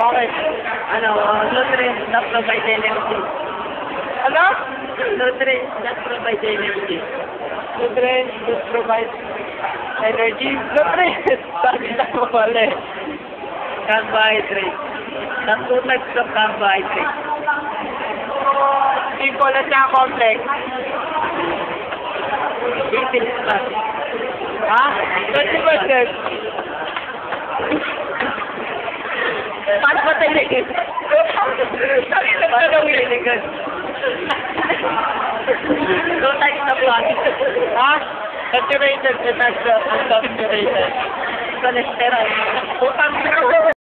Bakit? Ano, uh, nutrients that provide energy. Ano? Nutrients that provide energy. Nutrients that provide energy. Nutrients. Sabi na mo mali. Carbohydrates. The two types of carbohydrates. Simple at saka complex. Eating fat. Ha? 20%. Paano ba tayo naging? Paano? No type na plot. Ha? Saturated, that's the unsaturated. Cholesterol. Utang